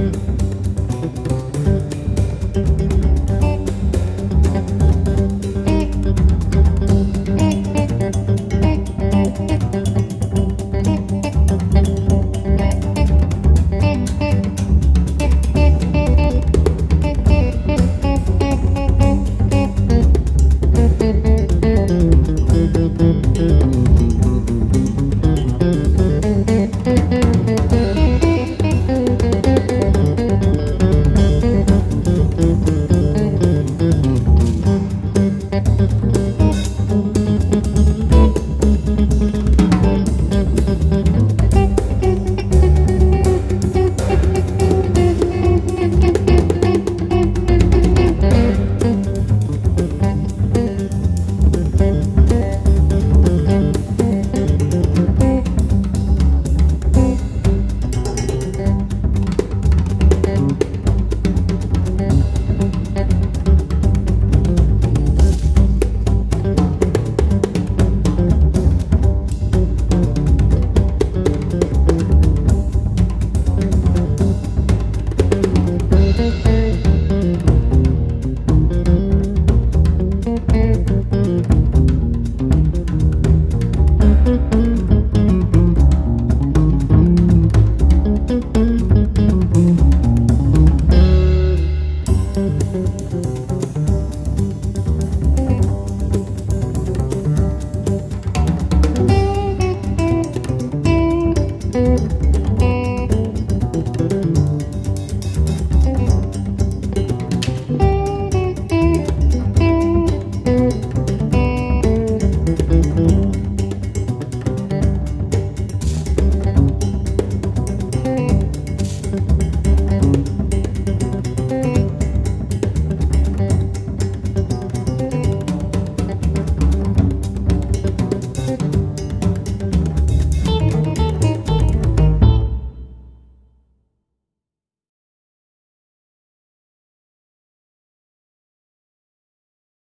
you.